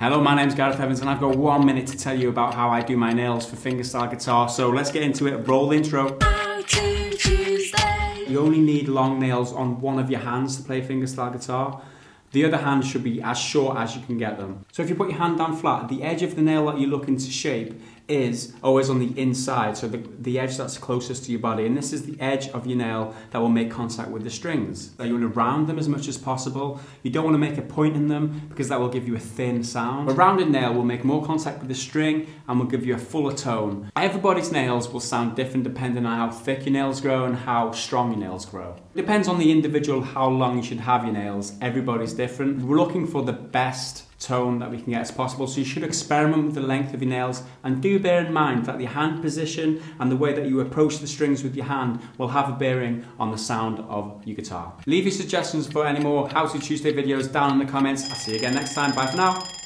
Hello, my name's Gareth Evans and I've got one minute to tell you about how I do my nails for fingerstyle guitar. So let's get into it. Roll the intro. You only need long nails on one of your hands to play fingerstyle guitar. The other hand should be as short as you can get them. So if you put your hand down flat, the edge of the nail that you're looking to shape is always on the inside, so the, the edge that's closest to your body. And this is the edge of your nail that will make contact with the strings. you want to round them as much as possible. You don't want to make a point in them because that will give you a thin sound. A rounded nail will make more contact with the string and will give you a fuller tone. Everybody's nails will sound different depending on how thick your nails grow and how strong your nails grow. It depends on the individual how long you should have your nails. Everybody's different. We're looking for the best tone that we can get as possible. So you should experiment with the length of your nails and do bear in mind that the hand position and the way that you approach the strings with your hand will have a bearing on the sound of your guitar. Leave your suggestions for any more How To Tuesday videos down in the comments. I'll see you again next time. Bye for now.